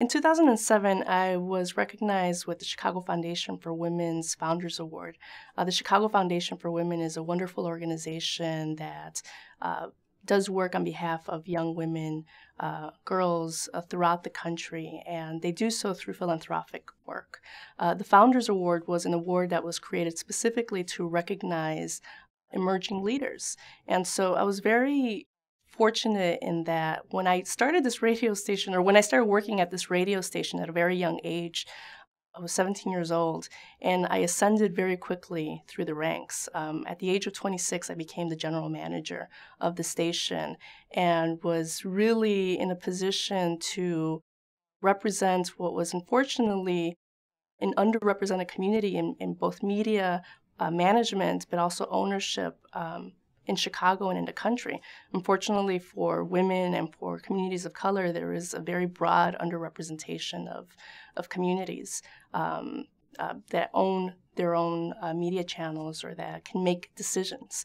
In 2007, I was recognized with the Chicago Foundation for Women's Founders Award. Uh, the Chicago Foundation for Women is a wonderful organization that uh, does work on behalf of young women, uh, girls uh, throughout the country, and they do so through philanthropic work. Uh, the Founders Award was an award that was created specifically to recognize emerging leaders. And so I was very fortunate in that when I started this radio station, or when I started working at this radio station at a very young age, I was 17 years old, and I ascended very quickly through the ranks. Um, at the age of 26, I became the general manager of the station and was really in a position to represent what was unfortunately an underrepresented community in, in both media uh, management, but also ownership um, in Chicago and in the country. Unfortunately, for women and for communities of color, there is a very broad underrepresentation of, of communities um, uh, that own their own uh, media channels or that can make decisions.